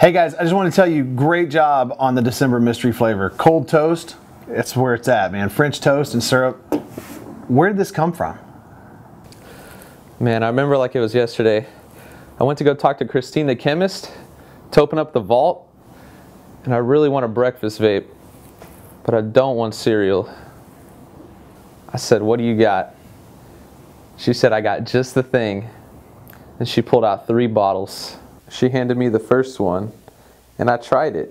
Hey guys, I just want to tell you, great job on the December mystery flavor. Cold toast, it's where it's at, man. French toast and syrup. Where did this come from? Man, I remember like it was yesterday. I went to go talk to Christine, the chemist, to open up the vault, and I really want a breakfast vape, but I don't want cereal. I said, What do you got? She said, I got just the thing. And she pulled out three bottles. She handed me the first one, and I tried it.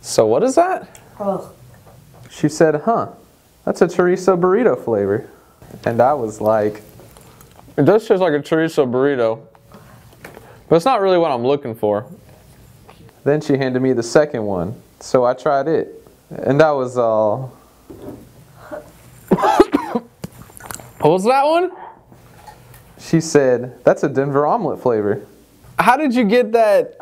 So, what is that? Oh, She said, Huh, that's a chorizo burrito flavor. And I was like, It does taste like a chorizo burrito, but it's not really what I'm looking for. Then she handed me the second one, so I tried it. And I was all. what was that one? She said, That's a Denver omelet flavor. How did you get that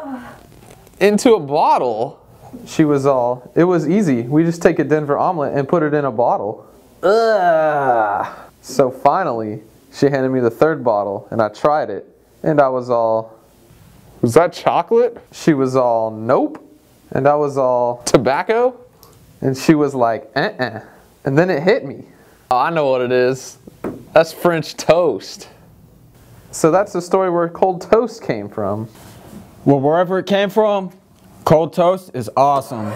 into a bottle? She was all, It was easy. We just take a Denver omelet and put it in a bottle. Ugh. So finally, she handed me the third bottle, and I tried it. And I was all, Was that chocolate? She was all, Nope. And I was all, Tobacco? And she was like, Uh uh. And then it hit me. Oh, I know what it is. That's French toast. So that's the story where cold toast came from. Well, wherever it came from, cold toast is awesome.